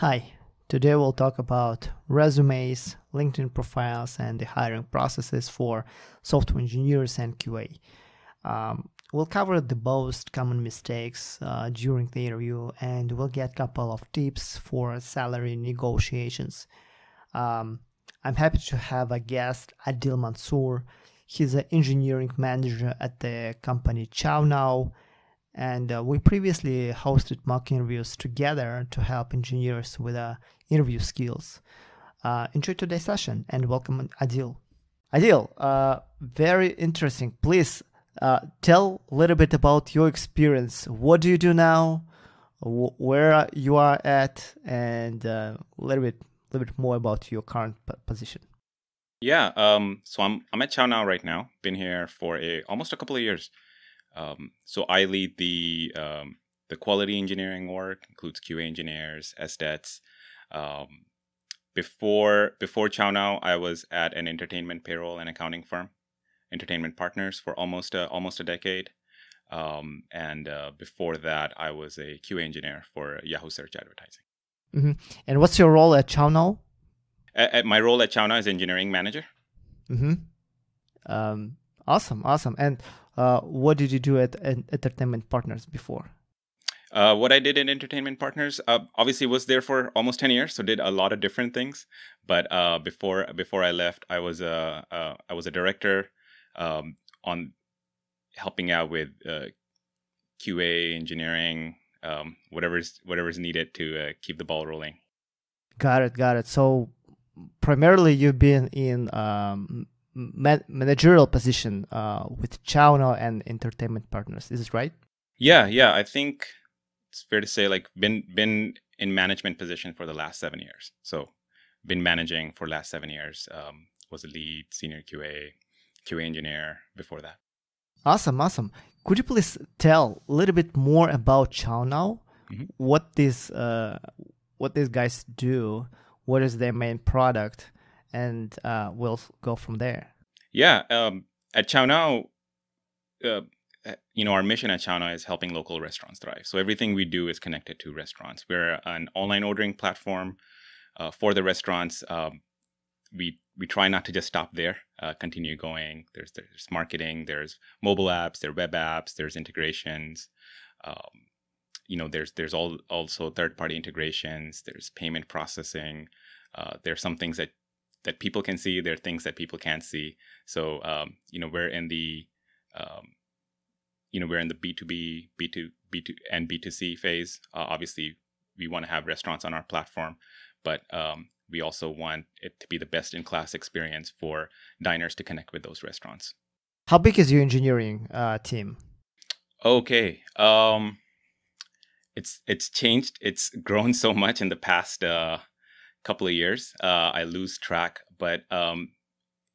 Hi, today we'll talk about resumes, LinkedIn profiles, and the hiring processes for software engineers and QA. Um, we'll cover the most common mistakes uh, during the interview and we'll get a couple of tips for salary negotiations. Um, I'm happy to have a guest, Adeel Mansoor. He's an engineering manager at the company ChowNow and uh, we previously hosted mock interviews together to help engineers with uh, interview skills. Uh, enjoy today's session and welcome Adeel. Adeel, uh, very interesting. Please uh, tell a little bit about your experience. What do you do now? Where you are at, and uh, a little bit, little bit more about your current position. Yeah, um, so I'm I'm at ChowNow right now. Been here for a almost a couple of years. Um, so I lead the um, the quality engineering work, includes QA engineers, SDETs. Um, before before ChowNow, I was at an entertainment payroll and accounting firm, Entertainment Partners, for almost a, almost a decade. Um, and uh, before that, I was a QA engineer for Yahoo Search Advertising. Mm-hmm. And what's your role at ChowNow? At, at my role at ChowNow is engineering manager. Mm-hmm. Um, awesome, awesome. And uh, what did you do at, at Entertainment Partners before? Uh, what I did in Entertainment Partners, uh, obviously, was there for almost ten years, so did a lot of different things. But uh, before before I left, I was a uh, I was a director um, on helping out with uh, QA engineering, um, whatever's whatever's needed to keep the ball rolling. Got it, got it. So primarily, you've been in um, managerial position uh, with ChowNow and entertainment partners. Is this right? Yeah, yeah. I think it's fair to say like been been in management position for the last seven years. So been managing for last seven years. Um, was a lead senior QA, QA engineer before that. Awesome, awesome. Could you please tell a little bit more about ChowNow? Mm-hmm. What these uh, what these guys do? What is their main product? And uh, we'll go from there. Yeah, um, at ChowNow, uh, uh, you know, our mission at ChowNow is helping local restaurants thrive. So everything we do is connected to restaurants. We're an online ordering platform uh, for the restaurants. Um, we we try not to just stop there. Uh, continue going. There's there's marketing. There's mobile apps. There are web apps. There's integrations. Um, you know, there's there's all also third party integrations. There's payment processing. Uh, there's some things that that people can see. There are things that people can't see. So um, you know, we're in the um, you know we're in the B two B, B two B two and B two C phase. Uh, obviously, we want to have restaurants on our platform, but um, we also want it to be the best in class experience for diners to connect with those restaurants. How big is your engineering uh, team? Okay. Um, it's it's changed. It's grown so much in the past uh, couple of years. Uh, I lose track, but um,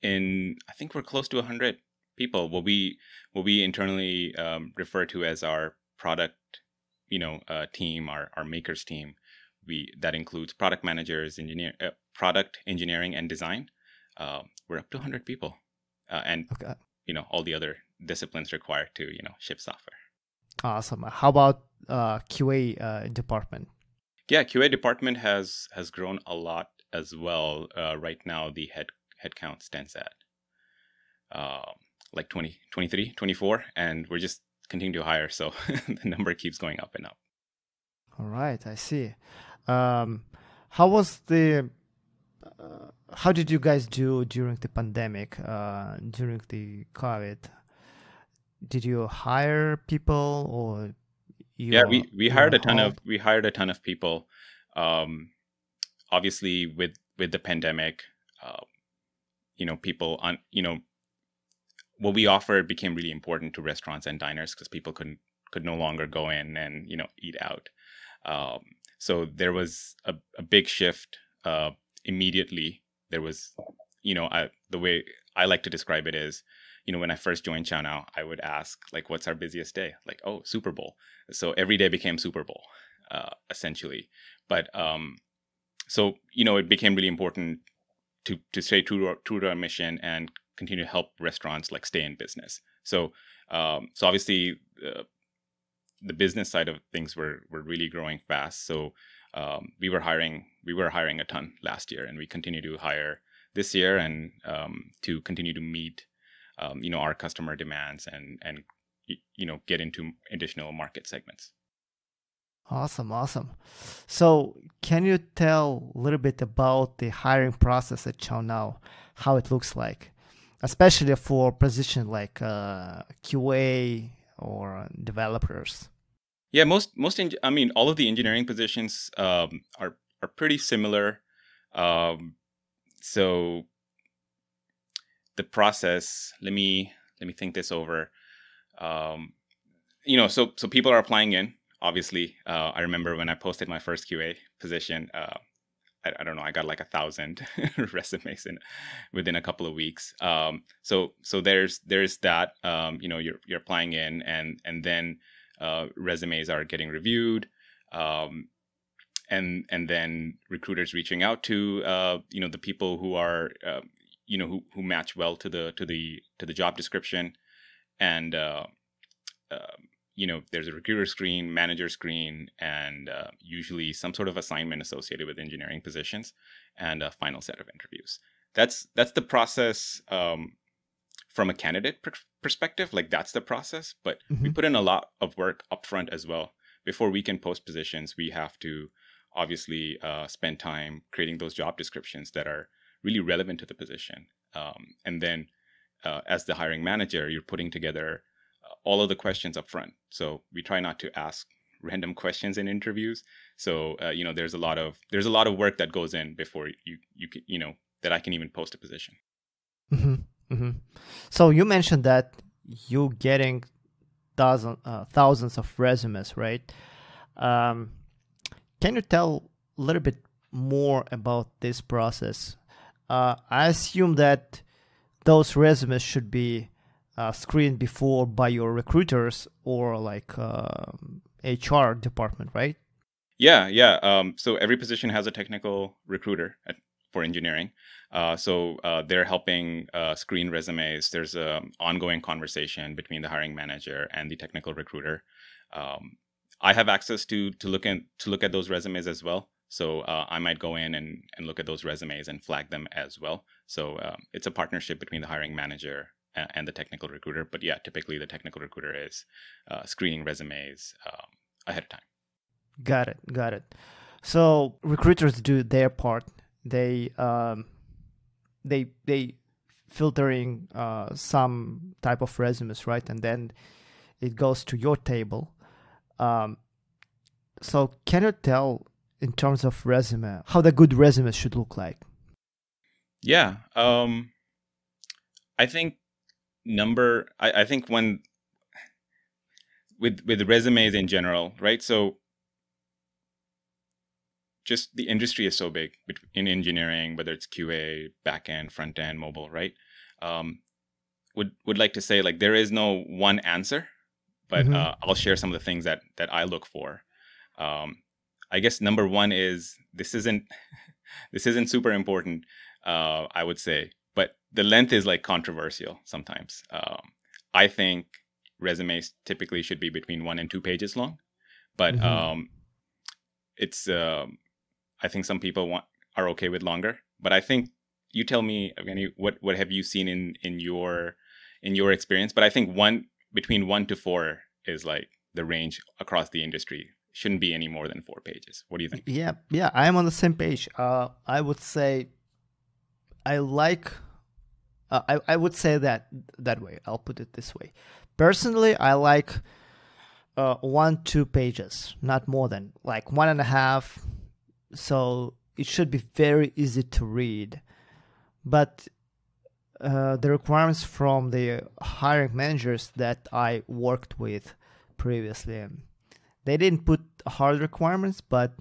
in I think we're close to 100 people. What we what we internally um, refer to as our product, you know, uh, team, our our makers team. We that includes product managers, engineer, uh, product engineering, and design. Uh, we're up to 100 people, uh, and okay. you know all the other disciplines required to you know ship software. Awesome. How about uh, QA department? Yeah, QA department has has grown a lot as well. Uh, right now, the head headcount stands at uh, like 20, 23, 24, and we're just continuing to hire. So the number keeps going up and up. All right, I see. Um, how was the uh, how did you guys do during the pandemic, uh, during the COVID? Did you hire people or yeah we we hired a ton of we hired a ton of people um obviously with with the pandemic uh, you know people on you know what we offered became really important to restaurants and diners because people couldn't could no longer go in and you know eat out. Um, so there was a, a big shift uh, immediately. There was you know I, the way i like to describe it is you know, when I first joined ChowNow, I would ask like, "What's our busiest day?" Like, "Oh, Super Bowl." So every day became Super Bowl, uh, essentially. But um, so you know, it became really important to to stay true to our, true to our mission and continue to help restaurants like stay in business. So um, so obviously. Uh, the business side of things were were really growing fast. So um, we were hiring we were hiring a ton last year, and we continue to hire this year, and um, to continue to meet um, you know our customer demands and and you know get into additional market segments. Awesome, awesome. So, can you tell a little bit about the hiring process at ChowNow how it looks like, especially for position like uh, QA or developers? Yeah, most most I mean, all of the engineering positions um, are are pretty similar. Um, so the process. Let me let me think this over. Um, you know, so so people are applying in obviously, uh, I remember when I posted my first QA position, uh, I, I, don't know, I got like a thousand resumes in within a couple of weeks. Um, so so there's there's that. Um, you know, you're you're applying in, and and then uh, resumes are getting reviewed. Um, and and then recruiters reaching out to uh, you know the people who are uh, you know who, who match well to the to the to the job description and uh, um, you know, there's a recruiter screen, manager screen, and uh, usually some sort of assignment associated with engineering positions, and a final set of interviews. That's that's the process um, from a candidate pr- perspective. Like that's the process, but mm-hmm. we put in a lot of work upfront as well. Before we can post positions, we have to obviously uh, spend time creating those job descriptions that are really relevant to the position, um, and then uh, as the hiring manager, you're putting together all of the questions up front. So we try not to ask random questions in interviews. So uh, you know, there's a lot of there's a lot of work that goes in before you you can, you know that I can even post a position. Mm-hmm. Mm-hmm. So you mentioned that you getting thousands uh, thousands of resumes, right? Um, can you tell a little bit more about this process? Uh, I assume that those resumes should be uh, screened before by your recruiters or like uh, HR department, right? Yeah, yeah. Um, so every position has a technical recruiter at, for engineering. Uh, so uh, they're helping uh, screen resumes. There's an ongoing conversation between the hiring manager and the technical recruiter. Um, I have access to to look at to look at those resumes as well. So uh, I might go in and, and look at those resumes and flag them as well. So um, it's a partnership between the hiring manager and the technical recruiter. But yeah, typically the technical recruiter is uh, screening resumes um, ahead of time. Got it. Got it. So recruiters do their part. They um, they they filtering uh, some type of resumes, right? And then it goes to your table. Um, so can you tell in terms of resume how the good resume should look like? Yeah. Um, I think number I, I think when with with resumes in general, right? So just the industry is so big in engineering, whether it's QA, backend, front end, mobile, right? Um, would would like to say like there is no one answer, but mm-hmm. uh, I'll share some of the things that that I look for. Um, I guess number one is this isn't this isn't super important. Uh, I would say but the length is like controversial sometimes. Um, I think resumes typically should be between one and two pages long, but mm-hmm. um, it's um, I think some people want are okay with longer. But I think you tell me, Evgeny, what what have you seen in in your in your experience? But I think one between one to four is like the range across the industry. Shouldn't be any more than four pages. What do you think? Yeah, yeah, I am on the same page. Uh, I would say I like uh, I, I would say that that way. I'll put it this way. Personally, I like uh, one, two pages, not more than like one and a half. So it should be very easy to read. But uh, the requirements from the hiring managers that I worked with previously, they didn't put hard requirements, but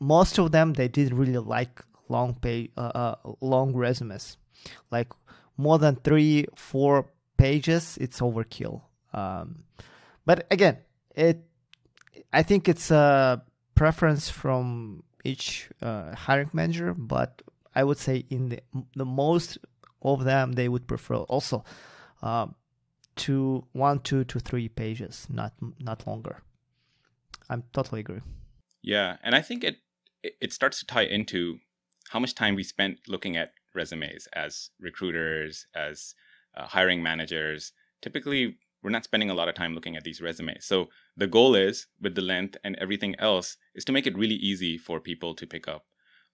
most of them they didn't really like long pay, uh, uh, long resumes. Like more than three, four pages, it's overkill. Um, but again, it I think it's a preference from each uh, hiring manager, but I would say in the the most of them they would prefer also uh, to one, two to three pages, not not longer. I'm totally agree. Yeah, and I think it it, it starts to tie into how much time we spent looking at resumes as recruiters, as uh, hiring managers. Typically, we're not spending a lot of time looking at these resumes. So the goal is with the length and everything else is to make it really easy for people to pick up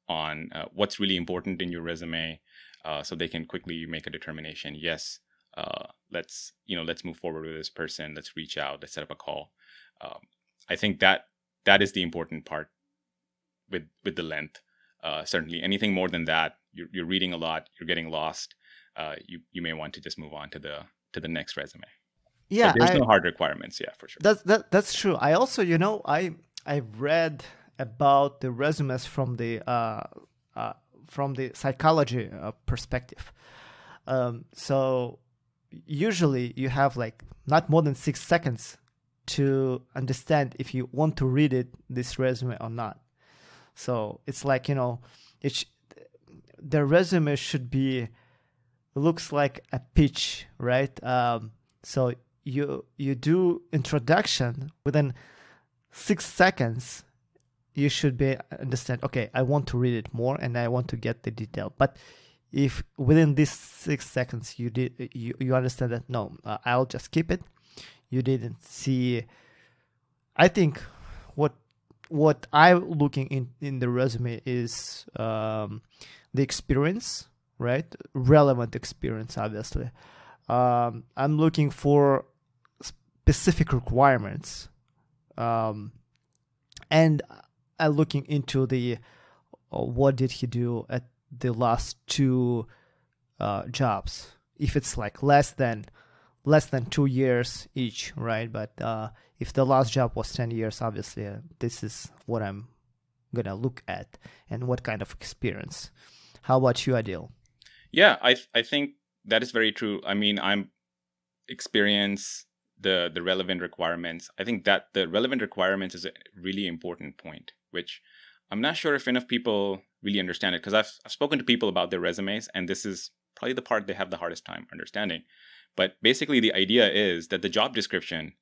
on uh, what's really important in your resume, uh, so they can quickly make a determination. Yes, uh, let's you know let's move forward with this person. Let's reach out. Let's set up a call. Um, I think that that is the important part with with the length. Uh, certainly, anything more than that, you're, you're reading a lot. You're getting lost. Uh, you you may want to just move on to the to the next resume. Yeah, but there's I, no hard requirements. Yeah, for sure. That's that, that's true. I also, you know, I I've read about the resumes from the uh, uh, from the psychology uh, perspective. Um, so usually you have like not more than six seconds to understand if you want to read it this resume or not. So it's like you know, it the resume should be looks like a pitch, right? Um, so you you do introduction within six seconds you should be understand okay i want to read it more and i want to get the detail but if within these six seconds you did you, you understand that no uh, i'll just keep it you didn't see. I think what what i'm looking in in the resume is um, the experience right? Relevant experience obviously. Um, i'm looking for specific requirements um, and I'm looking into the uh, what did he do at the last two uh, jobs. If it's like less than less than two years each right but uh, if the last job was 10 years obviously uh, this is what i'm gonna look at and what kind of experience how about you adeel yeah i th- i think that is very true i mean i'm experience the the relevant requirements. I think that the relevant requirements is a really important point, which I'm not sure if enough people really understand it because I've I've spoken to people about their resumes, and this is probably the part they have the hardest time understanding. But basically, the idea is that the job description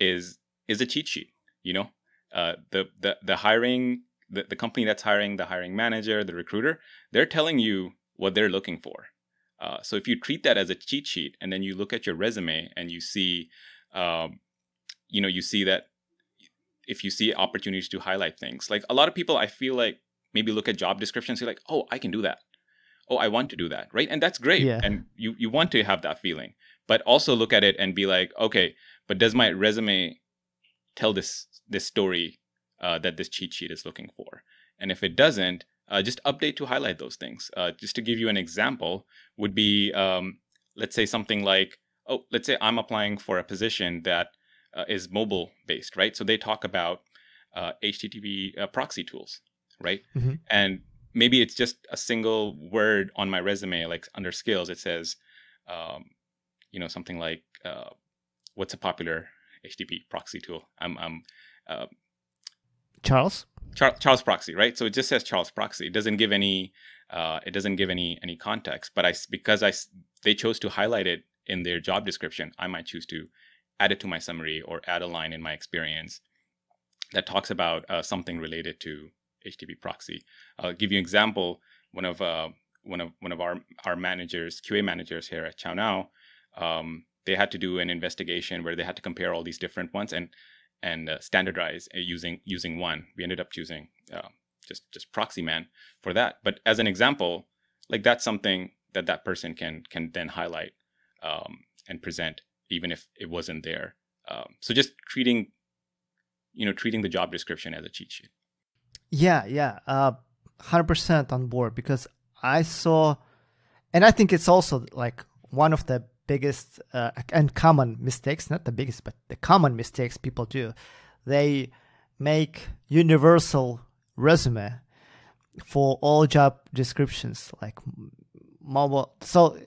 is is a cheat sheet. You know, uh, the the the hiring the, the company that's hiring the hiring manager, the recruiter, they're telling you what they're looking for. Uh, so if you treat that as a cheat sheet and then you look at your resume and you see, um, you know, you see that if you see opportunities to highlight things, like a lot of people, I feel like maybe look at job descriptions, you're like, oh, I can do that. Oh, I want to do that, right? And that's great. Yeah. And you you want to have that feeling, but also look at it and be like, okay, but does my resume tell this this story uh, that this cheat sheet is looking for? And if it doesn't, uh, just update to highlight those things. Uh, just to give you an example, would be um, let's say something like, oh, let's say I'm applying for a position that uh, is mobile based, right? So they talk about HTTP uh, uh, proxy tools, right? Mm-hmm. And maybe it's just a single word on my resume, like under skills, it says, um, you know, something like, uh, what's a popular HTTP proxy tool? I'm, I'm Charles. Char- Charles Proxy, right? So it just says Charles Proxy. It doesn't give any. Uh, it doesn't give any any context. But I because I they chose to highlight it in their job description, I might choose to add it to my summary or add a line in my experience that talks about uh, something related to HTTP proxy. I'll give you an example. One of uh, one of one of our our managers, QA managers here at ChowNow, um, they had to do an investigation where they had to compare all these different ones and and uh, standardize uh, using using one. We ended up choosing uh, just just Proxyman for that. But as an example, like that's something that that person can can then highlight um, and present, even if it wasn't there. Um, so just treating, you know, treating the job description as a cheat sheet. Yeah, yeah, uh, hundred percent on board because I saw, and I think it's also like one of the biggest uh, and common mistakes not the biggest but the common mistakes people do they make universal resume for all job descriptions like mobile so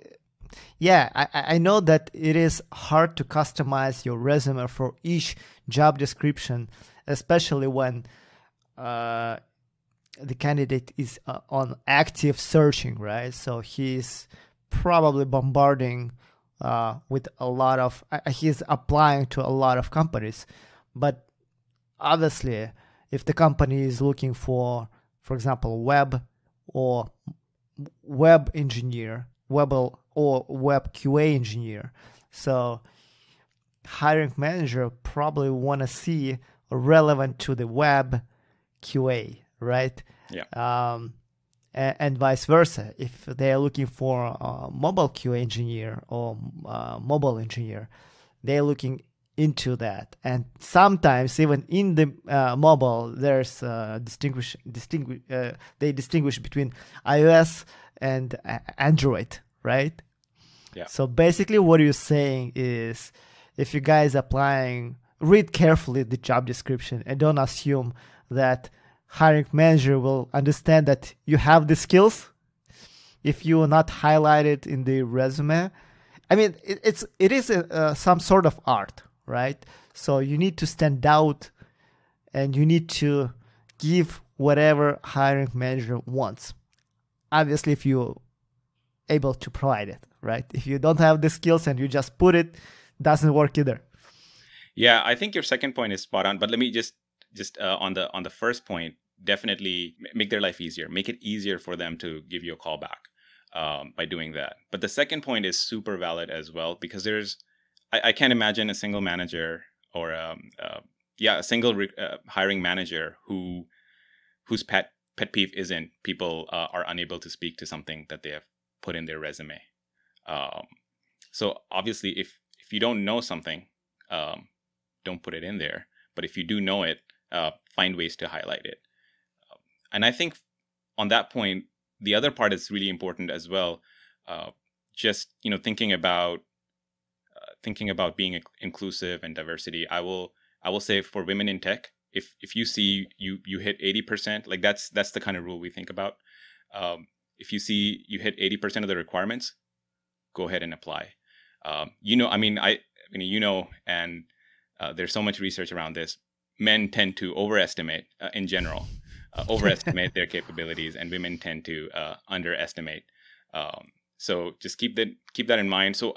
yeah I, I know that it is hard to customize your resume for each job description especially when uh, the candidate is uh, on active searching right so he's probably bombarding uh, with a lot of uh, he's applying to a lot of companies but obviously if the company is looking for for example, web or web engineer, web or web QA engineer. So hiring manager probably want to see relevant to the web QA, right? Yeah. Um, and, and, vice versa. If they are looking for a mobile QA engineer or mobile engineer, they're looking into that. And sometimes even in the uh, mobile, there's uh, distinguish distinguish uh, they distinguish between iOS and Android, right? Yeah. So basically, what you're saying is, if you guys applying, read carefully the job description and don't assume that hiring manager will understand that you have the skills if you are not highlighted in the resume. I mean, it, it's it is a, uh, some sort of art, right? So you need to stand out, and you need to give whatever hiring manager wants. Obviously, if you are able to provide it, right? If you don't have the skills and you just put it, doesn't work either. Yeah, I think your second point is spot on. But let me just just uh, on the on the first point, definitely make their life easier. Make it easier for them to give you a call back um, by doing that. But the second point is super valid as well because there's I, I can't imagine a single manager or um, uh, yeah a single re- uh, hiring manager who whose pet pet peeve isn't people uh, are unable to speak to something that they have put in their resume. Um, so obviously, if if you don't know something, um, don't put it in there. But if you do know it, uh, find ways to highlight it. Um, and I think on that point, the other part is really important as well. Uh, just you know, thinking about uh, thinking about being inclusive and diversity. I will I will say for women in tech, if if you see you you hit eighty percent, like that's that's the kind of rule we think about. Um, if you see you hit 80% of the requirements, go ahead and apply. Um, you know, I mean, I, I mean, you know, and uh, there's so much research around this. Men tend to overestimate uh, in general, uh, overestimate their capabilities, and women tend to uh, underestimate. Um, so just keep that keep that in mind. So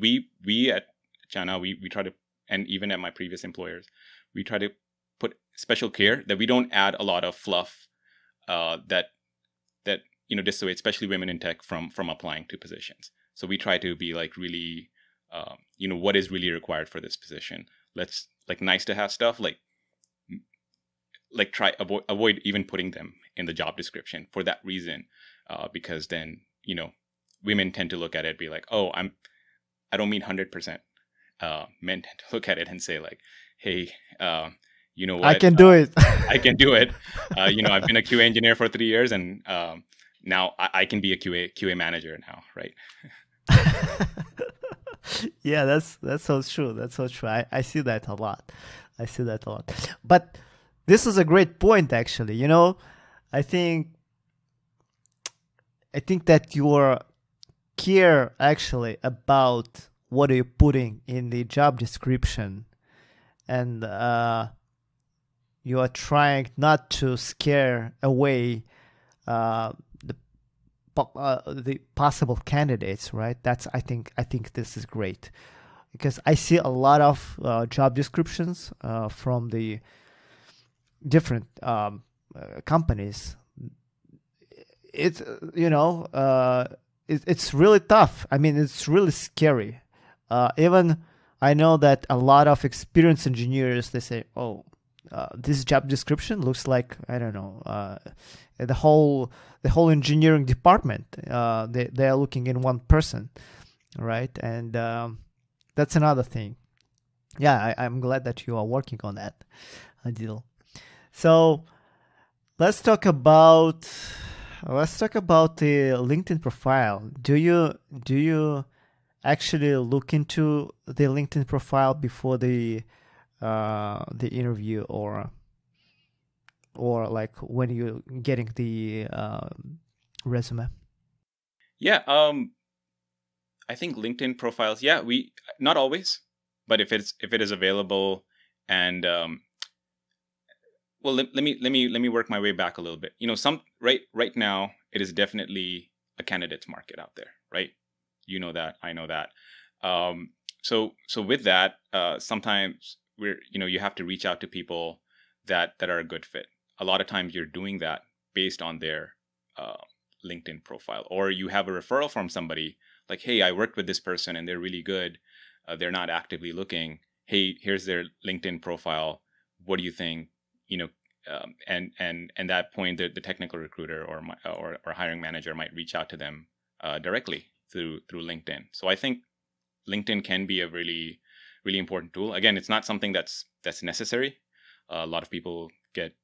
we we at ChowNow we we try to, and even at my previous employers, we try to put special care that we don't add a lot of fluff uh, that that you know dissuade especially women in tech from from applying to positions so we try to be like really um, you know what is really required for this position let's like nice to have stuff like like try avoid avoid even putting them in the job description for that reason uh, because then you know women tend to look at it be like oh i'm i don't mean 100% uh, men tend to look at it and say like hey uh, you know what i can do it i can do it uh, you know i've been a qa engineer for three years and um, now I, I can be a QA QA manager now, right? yeah, that's that's so true. That's so true. I, I see that a lot. I see that a lot. But this is a great point actually. You know, I think I think that your care actually about what are you putting in the job description and uh, you are trying not to scare away uh, uh, the possible candidates, right? That's I think I think this is great because I see a lot of uh, job descriptions uh, from the different um, uh, companies. It's you know uh, it, it's really tough. I mean, it's really scary. Uh, even I know that a lot of experienced engineers they say, "Oh, this job description looks like I don't know the whole the whole engineering department uh, they, they are looking in one person right and um, that's another thing yeah I, am glad that you are working on that Adeel so let's talk about let's talk about the linkedin profile do you do you actually look into the linkedin profile before the uh, the interview or or like when you're getting the uh, resume? Yeah, um, I think LinkedIn profiles. Yeah, we not always, but if it's if it is available, and um, well, let, let me let me let me work my way back a little bit. You know, some right right now it is definitely a candidates market out there, right? You know that, I know that. Um, so so with that, uh, sometimes we're you know you have to reach out to people that that are a good fit a lot of times you're doing that based on their uh, LinkedIn profile, or you have a referral from somebody like, hey, I worked with this person and they're really good. Uh, they're not actively looking. Hey, here's their LinkedIn profile. What do you think? You know, um, and and and that point, the, the technical recruiter or, my, or or hiring manager might reach out to them uh, directly through through LinkedIn. So I think LinkedIn can be a really really important tool. Again, it's not something that's that's necessary. Uh, a lot of people get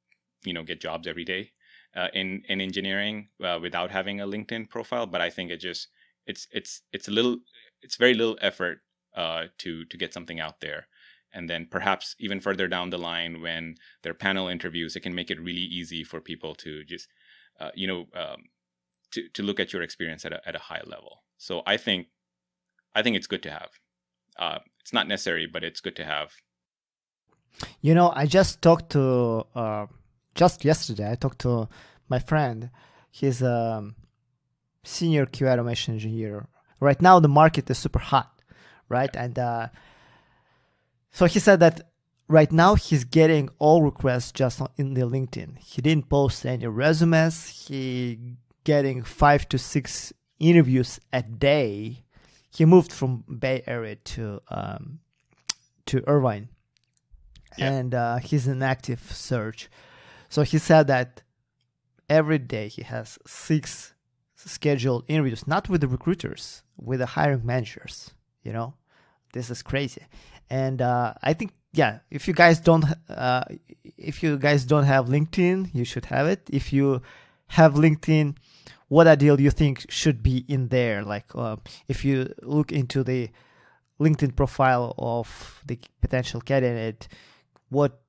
you know get jobs every day uh, in in engineering uh, without having a LinkedIn profile, but I think it just it's it's it's a little it's very little effort uh, to to get something out there and then perhaps even further down the line when there are panel interviews it can make it really easy for people to just uh, you know um, to, to look at your experience at a, at a high level. So i think i think it's good to have. Uh, it's not necessary but it's good to have. You know i just talked to uh, just yesterday i talked to my friend. He's a senior qa automation engineer. Right now the market is super hot right? Yeah. and uh, so he said that right now he's getting all requests just in the LinkedIn. He didn't post any resumes. He getting five to six interviews a day. He moved from Bay Area to um, to Irvine, and uh, he's in active search. So he said that every day he has six scheduled interviews, not with the recruiters, with the hiring managers. You know, this is crazy and uh, I think yeah, if you guys don't uh, if you guys don't have LinkedIn, you should have it. If you have LinkedIn, what ideal you think should be in there? Like uh, if you look into the LinkedIn profile of the potential candidate, what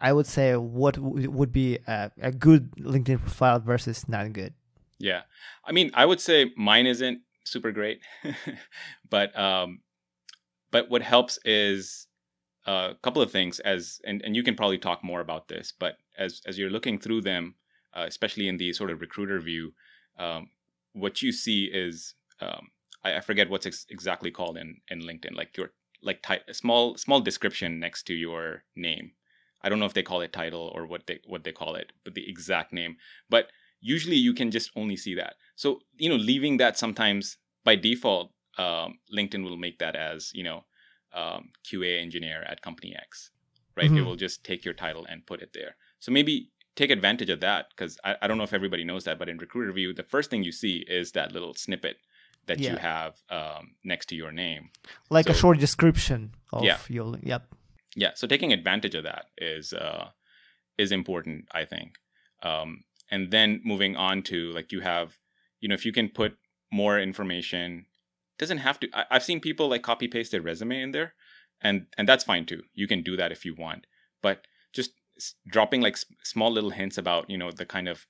I would say what would be a, a good LinkedIn profile versus not good. Yeah, I mean, I would say mine isn't super great, but um, but what helps is uh, a couple of things as and, and you can probably talk more about this but as as you're looking through them uh, especially in the sort of recruiter view um, what you see is um, I, I, forget what's ex- exactly called in in linkedin like your like ty- a small small description next to your name. I don't know if they call it title or what they what they call it but the exact name but usually you can just only see that. So you know leaving that sometimes by default um, LinkedIn will make that as you know um, QA engineer at company X, right? Mm-hmm. It will just take your title and put it there. So maybe take advantage of that because I, I, don't know if everybody knows that, but in Recruiter View, the first thing you see is that little snippet that yeah. you have um, next to your name, like so, a short description of yeah. your yep. Yeah, so taking advantage of that is uh, is important, I think. Um, and then moving on to like you have, you know, if you can put more information doesn't have to I, have seen people like copy paste their resume in there and and that's fine too. You can do that if you want. But just dropping like s- small little hints about you know the kind of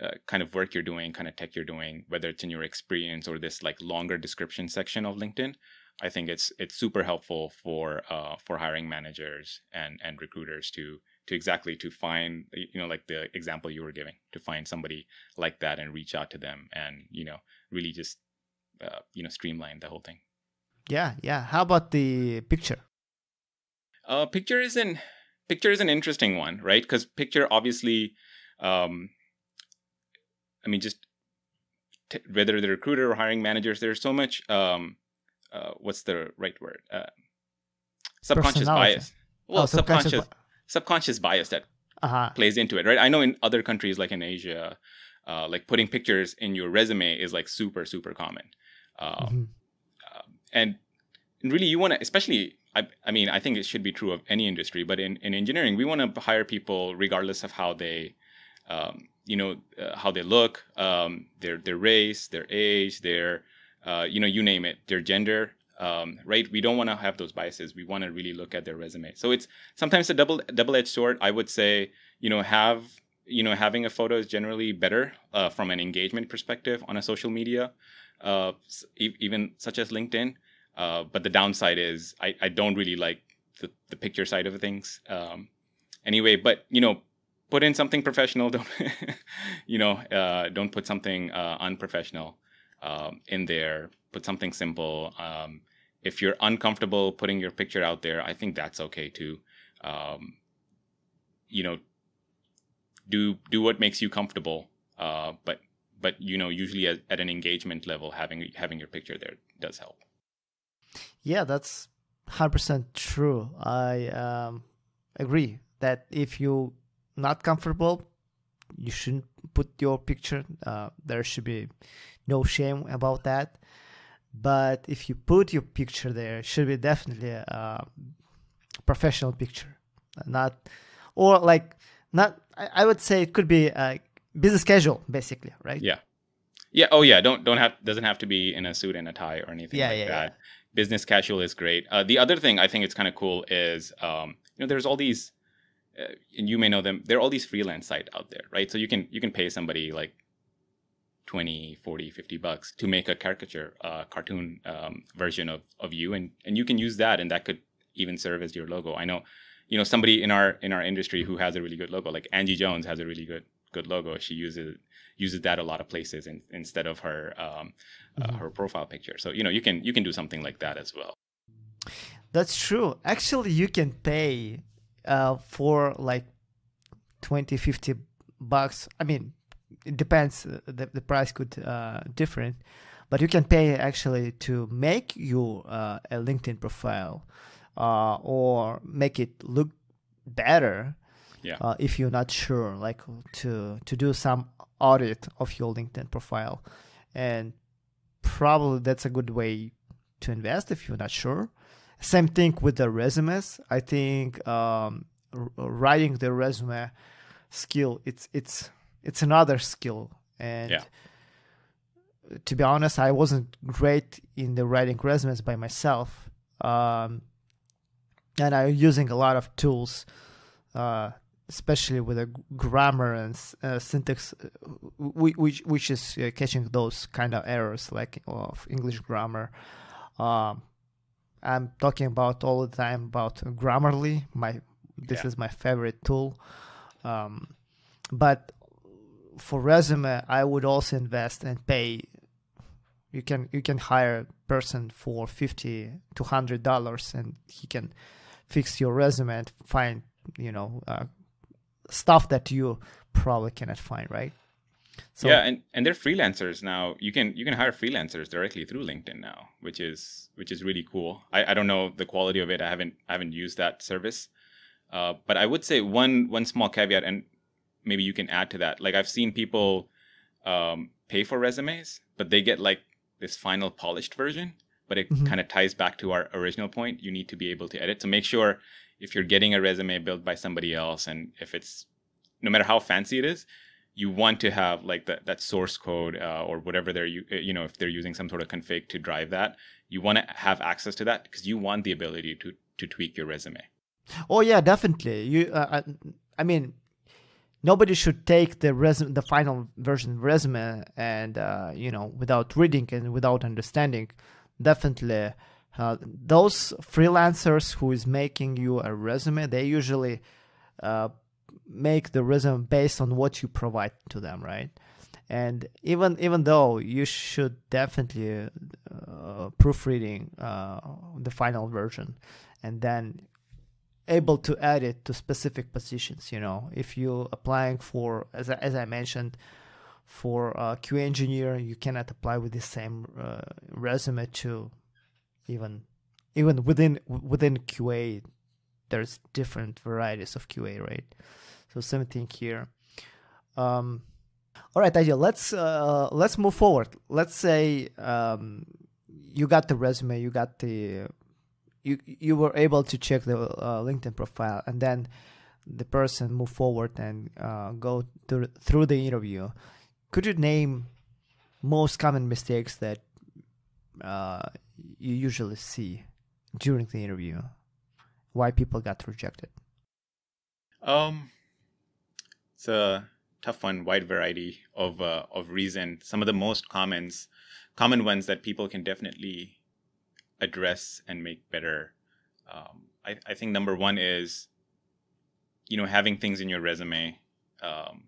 uh, kind of work you're doing kind of tech you're doing whether it's in your experience or this like longer description section of linkedin i think it's it's super helpful for uh, for hiring managers and and recruiters to to exactly to find you know like the example you were giving to find somebody like that and reach out to them and you know really just uh, you know streamline the whole thing. Yeah, yeah. How about the picture? Uh, picture is an picture is an interesting one, right? Because picture obviously, um, I mean, just t- whether the recruiter or hiring managers, there's so much. Um, uh, what's the right word? Uh, subconscious bias. Well, oh, subconscious subconscious, subconscious bias that uh-huh. plays into it, right? I know in other countries like in Asia, uh, like putting pictures in your resume is like super super common. Um, mm-hmm. uh, and really, you want to, especially, I, I, mean, I think it should be true of any industry, but in, in engineering, we want to hire people regardless of how they, um, you know, uh, how they look, um, their their race, their age, their, uh, you know, you name it, their gender. Um, right? We don't want to have those biases. We want to really look at their resume. So it's sometimes a double double edged sword. I would say, you know, have you know having a photo is generally better uh, from an engagement perspective on a social media uh, even such as LinkedIn. Uh, but the downside is I, I don't really like the, the picture side of things. Um, anyway, but you know, put in something professional. Don't you know? Uh, don't put something uh, unprofessional um, in there. Put something simple. Um, if you're uncomfortable putting your picture out there, I think that's okay too. Um, you know, do do what makes you comfortable. Uh, but but you know, usually at, at an engagement level, having having your picture there does help. Yeah, that's hundred percent true. I um, agree that if you not comfortable, you shouldn't put your picture. Uh, there should be no shame about that. But if you put your picture there, it should be definitely a professional picture, not or like not. I, I would say it could be a business casual, basically, right? Yeah, yeah. Oh, yeah. Don't don't have doesn't have to be in a suit and a tie or anything Yeah, like yeah, that. Business casual is great. Uh, the other thing I think it's kind of cool is um, you know there's all these uh, and you may know them. There are all these freelance sites out there, right? So you can you can pay somebody like 20, 40, 50 bucks to make a caricature, uh, cartoon um, version of, of you, and and you can use that, and that could even serve as your logo. I know, you know, somebody in our in our industry who has a really good logo, like Angie Jones has a really good good logo. She uses uses that a lot of places in, instead of her um, uh, Mhm. her profile picture. So you know, you can you can do something like that as well. That's true. Actually, you can pay uh, for like 20, 50 bucks. I mean, it depends. uh, The, the price could uh, different, but you can pay actually to make you uh, a LinkedIn profile uh, or make it look better. Yeah. Uh, if you're not sure, like to to do some audit of your LinkedIn profile, and probably that's a good way to invest if you're not sure. Same thing with the resumes. I think um, r- writing the resume skill it's it's it's another skill, and Yeah. to be honest, I wasn't great in the writing resumes by myself, um, and I'm using a lot of tools, uh, especially with g- grammar and uh, syntax, uh, which which is uh, catching those kind of errors like of English grammar. Um, I'm talking about all the time about Grammarly. My this Yeah. is my favorite tool. Um, but for resume, I would also invest and pay. You can you can hire a person for fifty to hundred dollars, and he can fix your resume and find you know uh, stuff that you probably cannot find, right? So, yeah, and and they're freelancers now. You can you can hire freelancers directly through LinkedIn now, which is which is really cool. I, I don't know the quality of it. I haven't I haven't used that service, uh, but I would say one one small caveat, and maybe you can add to that. Like I've seen people um, pay for resumes, but they get like this final polished version. But it Mhm. kind of ties back to our original point. You need to be able to edit. So make sure if you're getting a resume built by somebody else, and if it's no matter how fancy it is, you want to have like that that source code uh, or whatever they're u- uh, you know if they're using some sort of config to drive that you want to have access to that because you want the ability to to tweak your resume Oh yeah, definitely. You, uh, I, I mean, nobody should take the resume, the final version resume, and uh, you know, without reading and without understanding. Definitely, uh, those freelancers who is making you a resume, they usually uh, make the resume based on what you provide to them, right? And even even though you should definitely uh, proofreading uh, the final version, and then able to add it to specific positions you know if you applying for as I, as I mentioned for a QA engineer you cannot apply with the same uh, resume to even even within within QA there's different varieties of QA right? So same thing here. Um all right Ajay, let's uh, let's move forward. Let's say um, you got the resume you got the you you were able to check the uh, LinkedIn profile, and then the person move forward and uh, go through through the interview. Could you name most common mistakes that uh, you usually see during the interview? Why people got rejected? um it's a tough one wide variety of uh, of reason some of the most commons common ones that people can definitely address and make better um, I, I think number one is you know having things in your resume um,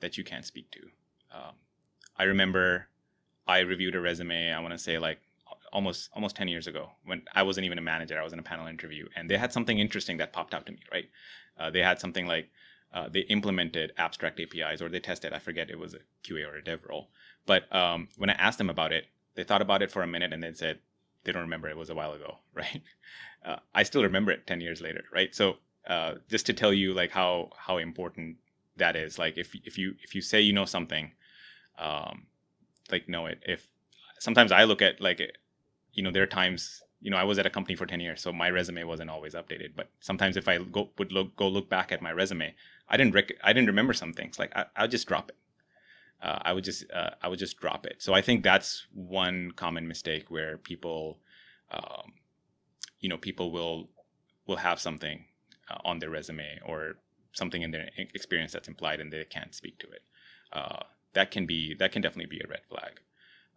that you can't speak to um, i remember i reviewed a resume i want to say like almost almost 10 years ago when i wasn't even a manager i was in a panel interview and they had something interesting that popped out to me right uh, they had something like uh, they implemented abstract APIs or they tested. I forget it was a QA or a dev role. But um, when I asked them about it, they thought about it for a minute and then said they don't remember it was a while ago, right? Uh, I still remember it ten years later, right? So uh, just to tell you like how how important that is. Like if if you if you say you know something, um, like know it. If sometimes I look at like you know there are times you know I was at a company for ten years, so my resume wasn't always updated. But sometimes if I go would look go look back at my resume, I didn't rec- I didn't remember some things. Like I, I'll just drop it. Uh, I would just uh, I would just drop it. So I think that's one common mistake where people, um, you know, people will will have something uh, on their resume or something in their experience that's implied and they can't speak to it. Uh, that can be that can definitely be a red flag.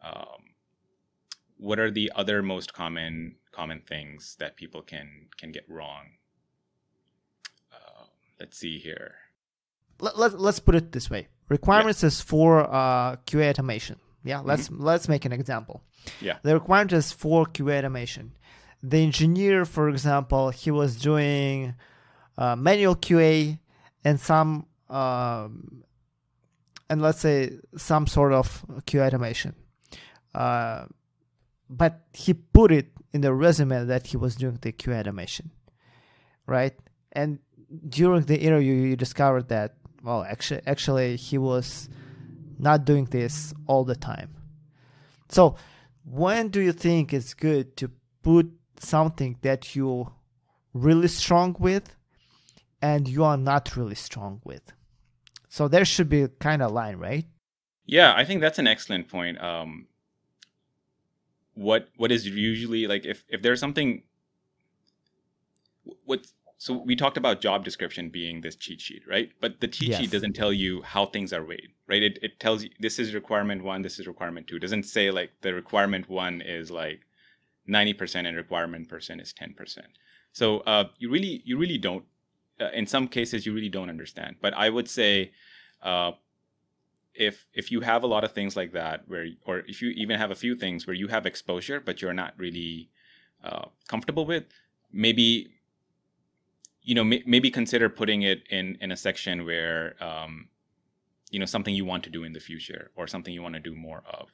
Um, what are the other most common common things that people can can get wrong? Uh, let's see here. Let, let, let's put it this way. Requirements yeah. is for uh, qa automation. Yeah let's mm-hmm. let's make an example. Yeah. The requirement is for qa automation. The engineer for example he was doing uh, manual qa and some um, and let's say some sort of qa automation. Uh, but he put it in the resume that he was doing the qa automation right? And during the interview you discovered that well actually actually he was not doing this all the time. So when do you think it's good to put something that you're really strong with and you are not really strong with? So there should be kind of line right? Yeah i think that's an excellent point. Um what what is usually like if if there's something what so we talked about job description being this cheat sheet, right? But the cheat yes. sheet doesn't tell you how things are weighed, right? It, it tells you this is requirement one, this is requirement two. It doesn't say like the requirement one is like 90% and requirement percent is 10%. So uh, you really, you really don't, uh, in some cases, you really don't understand. But I would say, uh, if if you have a lot of things like that, where or if you even have a few things where you have exposure but you're not really uh, comfortable with, maybe you know, maybe consider putting it in in a section where um, you know something you want to do in the future or something you want to do more of.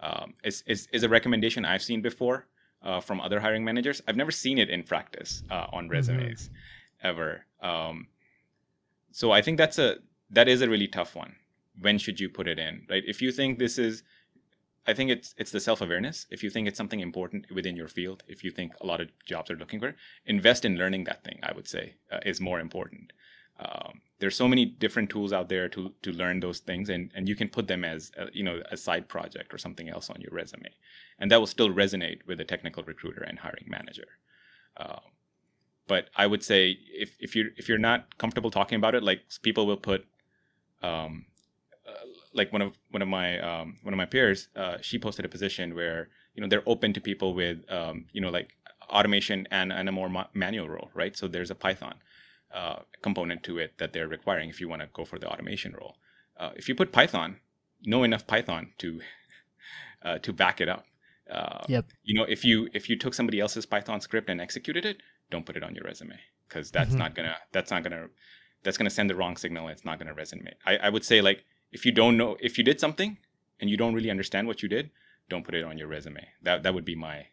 Um, is, is is a recommendation I've seen before uh, from other hiring managers. I've never seen it in practice uh, on mm-hmm. resumes mm-hmm. ever. Um, so I think that's a that is a really tough one. When should you put it in? Right? If you think this is I think it's it's the self awareness. If you think it's something important within your field, if you think a lot of jobs are looking for, it, invest in learning that thing. I would say uh, is more important. Um, there's so many different tools out there to to learn those things, and and you can put them as a, you know a side project or something else on your resume, and that will still resonate with a technical recruiter and hiring manager. Uh, but I would say if if you if you're not comfortable talking about it, like people will put um, like one of one of my um, one of my peers, uh, she posted a position where you know they're open to people with um, you know like automation and, and a more ma- manual role, right? So there's a Python uh, component to it that they're requiring if you want to go for the automation role. Uh, if you put Python, know enough Python to uh, to back it up. Uh, yep. You know, if you if you took somebody else's Python script and executed it, don't put it on your resume because that's mm-hmm. not gonna that's not gonna that's gonna send the wrong signal. It's not gonna resonate. I, I would say like if you don't know if you did something and you don't really understand what you did, don't put it on your resume. That that would be my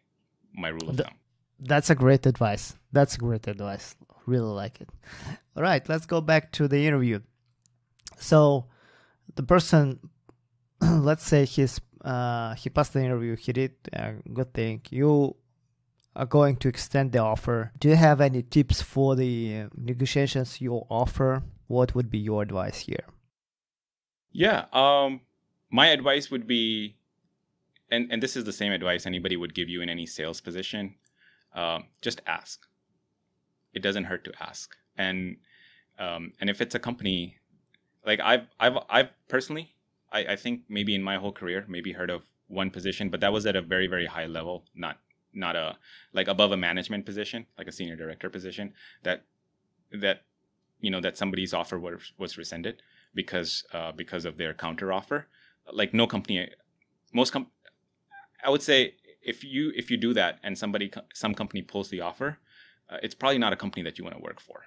my rule of thumb. That's a great advice. That's a great advice. Really like it. All right, let's go back to the interview. So, the person, let's say he's uh, he passed the interview. He did a good thing. You are going to extend the offer. Do you have any tips for the negotiations you offer? What would be your advice here? Yeah. Um, my advice would be, and, and this is the same advice anybody would give you in any sales position. Um, just ask. It doesn't hurt to ask. And um, and if it's a company, like I've I've I've personally, I, I think maybe in my whole career, maybe heard of one position, but that was at a very very high level, not not a like above a management position, like a senior director position. That that you know that somebody's offer was was rescinded because uh, because of their counter offer. Like no company, most com- I would say if you if you do that and somebody some company pulls the offer, uh, it's probably not a company that you want to work for,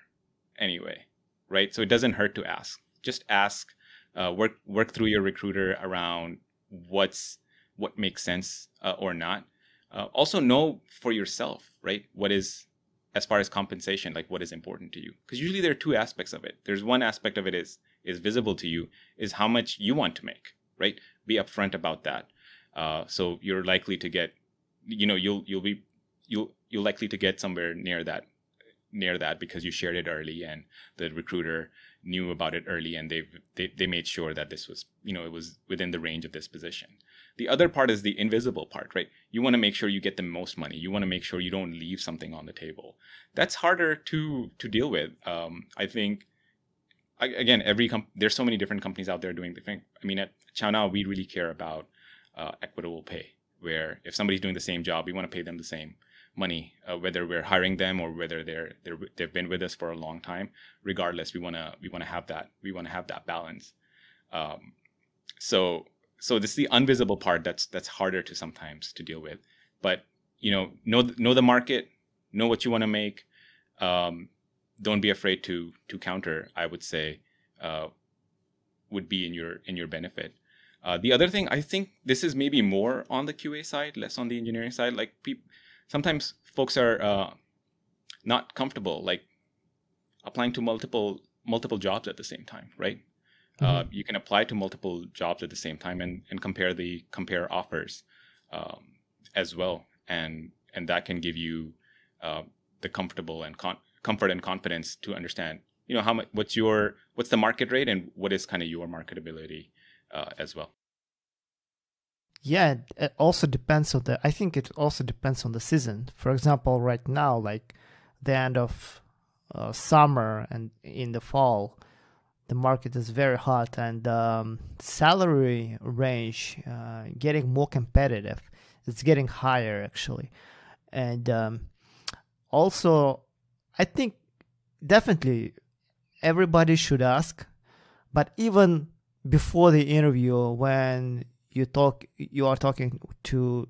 anyway. right? So it doesn't hurt to ask. Just ask. Uh, work work through your recruiter around what's what makes sense uh, or not. Uh, also know for yourself, right? What is as far as compensation, like what is important to you? Because usually there are two aspects of it. There's one aspect of it is is visible to you is how much you want to make, right? Be upfront about that. Uh, so you're likely to get, you know, you'll you'll be you'll you're likely to get somewhere near that near that because you shared it early and the recruiter knew about it early and they they they made sure that this was you know it was within the range of this position. The other part is the invisible part, right? You want to make sure you get the most money. You want to make sure you don't leave something on the table. That's harder to to deal with. Um, I think again, every comp- there's so many different companies out there doing the thing. I mean, at ChowNow, we really care about uh, equitable pay, where if somebody's doing the same job, we want to pay them the same money, uh, whether we're hiring them or whether they're they're they've been with us for a long time. Regardless, we want to we want to have that we want to have that balance. Um, so so this is the invisible part that's that's harder to sometimes to deal with. But you know, know know the market, know what you want to make. Um, don't be afraid to to counter. I would say uh, would be in your in your benefit. Uh, the other thing, I think this is maybe more on the QA side, less on the engineering side. Like pe- sometimes folks are uh, not comfortable, like applying to multiple multiple jobs at the same time, right? Mm-hmm. Uh, you can apply to multiple jobs at the same time and, and compare the compare offers um, as well, and and that can give you uh, the comfortable and con- comfort and confidence to understand, you know, how much what's your what's the market rate and what is kind of your marketability uh, as well. Yeah, it also depends on the. I think it also depends on the season. For example, right now, like the end of uh, summer and in the fall, the market is very hot and um, salary range uh, getting more competitive. It's getting higher actually, and um, also I think definitely everybody should ask, but even before the interview when you talk you are talking to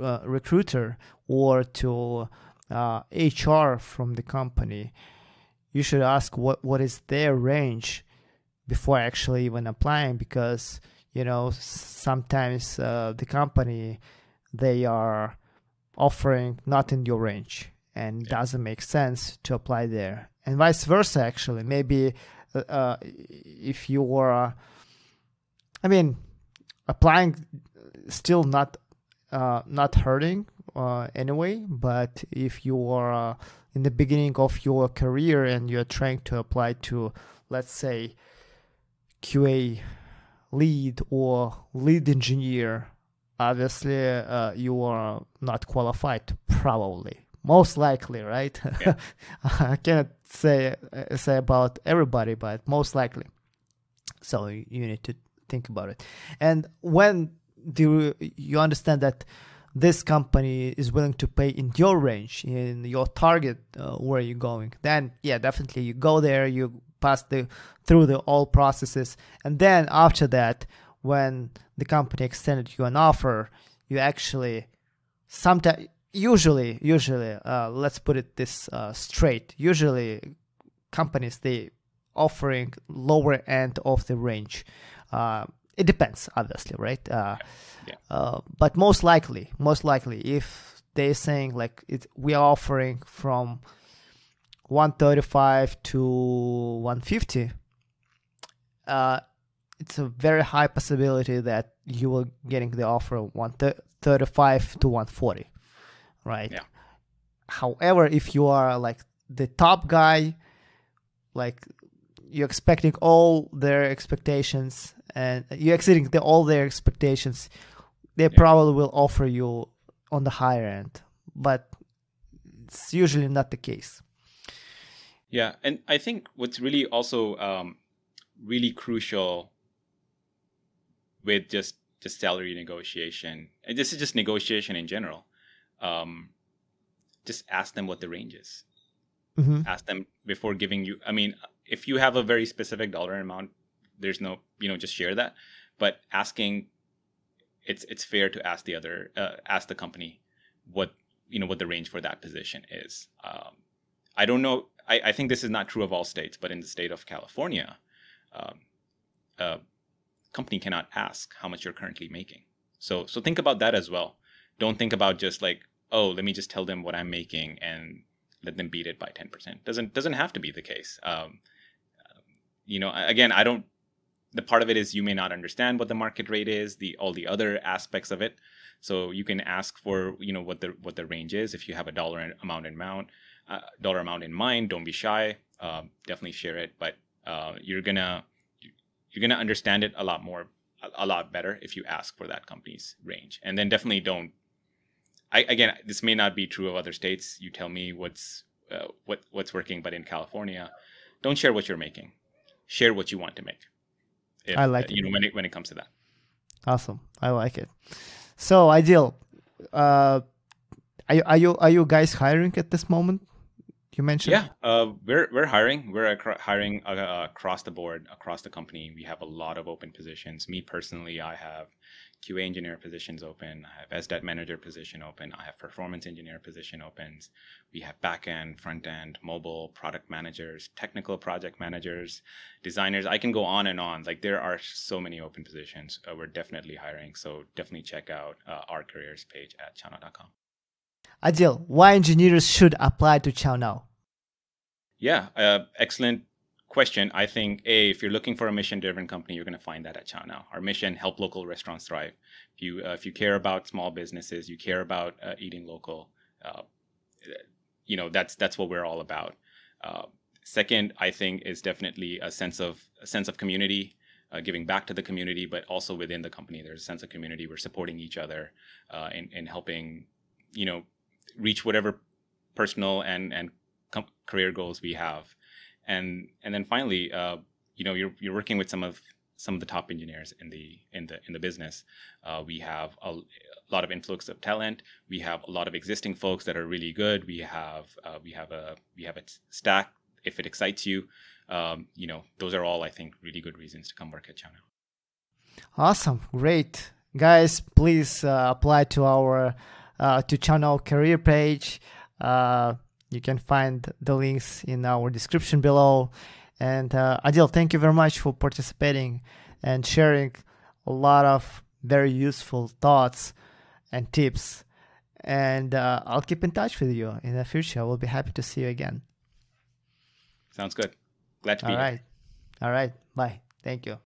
uh, recruiter or to uh, HR from the company, you should ask what what is their range before actually even applying because you know sometimes uh, the company they are offering not in your range and yeah. doesn't make sense to apply there. And vice versa actually. Maybe uh, uh if you were i mean applying still not uh, not hurting uh, anyway but if you are uh, in the beginning of your career and you're trying to apply to let's say qa lead or lead engineer obviously uh, you are not qualified probably most likely right yeah. i cannot say uh, say about everybody but most likely so you need to think about it. And when do you understand that this company is willing to pay in your range, in your target uh, where you're going, then yeah, definitely you go there, you pass the through the all processes, and then after that, when the company extended you an offer, you actually sometimes usually usually uh, let's put it this uh, straight usually companies they offering lower end of the range uh, it depends, obviously, right? Uh, yeah. Uh, but most likely, most likely, if they're saying like it, we are offering from 135 to 150, uh, it's a very high possibility that you will getting the offer 135 to 140, right? Yeah. However, if you are like the top guy, like you're expecting all their expectations and you're exceeding the, all their expectations, they yeah. probably will offer you on the higher end, but it's usually not the case. Yeah, and I think what's really also um, really crucial with just just salary negotiation, and this is just negotiation in general. Um, just ask them what the range is. Mm-hmm. Ask them before giving you. I mean, if you have a very specific dollar amount, there's no you know just share that. But asking, it's it's fair to ask the other uh, ask the company what you know what the range for that position is. Um, I don't know. I, I think this is not true of all states, but in the state of California, um, a company cannot ask how much you're currently making. So so think about that as well. Don't think about just like, oh, let me just tell them what I'm making and let them beat it by 10%. Doesn't doesn't have to be the case. Um, you know, again, I don't. The part of it is you may not understand what the market rate is, the all the other aspects of it. So you can ask for you know what the what the range is if you have a dollar amount in amount, uh, dollar amount in mind. Don't be shy. Um, definitely share it, but uh, you're gonna you're gonna understand it a lot more, a, lot better if you ask for that company's range. And then definitely don't. I, again, this may not be true of other states. You tell me what's uh, what what's working, but in California, don't share what you're making. Share what you want to make. If, I like uh, you know when it when it comes to that. Awesome, I like it. So Adeel, uh, are, are you are you guys hiring at this moment? You mentioned. Yeah, uh, we're we're hiring. We're hiring uh, across the board, across the company. We have a lot of open positions. Me personally, I have QA engineer positions open. I have SDET manager position open. I have performance engineer position opens. We have backend, front end, mobile, product managers, technical project managers, designers. I can go on and on. Like there are so many open positions. Uh, we're definitely hiring. So definitely check out uh, our careers page at chownow.com. Adeel, why engineers should apply to ChowNow? Yeah, uh, excellent question, I think a if you're looking for a mission-driven company, you're going to find that at ChowNow. Our mission: help local restaurants thrive. If you uh, if you care about small businesses, you care about uh, eating local. Uh, you know that's that's what we're all about. Uh, second, I think is definitely a sense of a sense of community. Uh, giving back to the community, but also within the company, there's a sense of community. We're supporting each other uh, in, in helping, you know, reach whatever personal and and com- career goals we have and and then finally, uh, you know, you're you're working with some of some of the top engineers in the in the in the business. Uh, we have a, lot of influx of talent. We have a lot of existing folks that are really good. We have uh, we have a we have a stack. If it excites you, um, you know, those are all I think really good reasons to come work at ChowNow. Awesome, great guys! Please uh, apply to our uh, to ChowNow career page. You can find the links in our description below. And uh, Adeel, thank you very much for participating and sharing a lot of very useful thoughts and tips. And uh, I'll keep in touch with you in the future. I will be happy to see you again. Sounds good. Glad to be All here. right. All right. Bye. Thank you.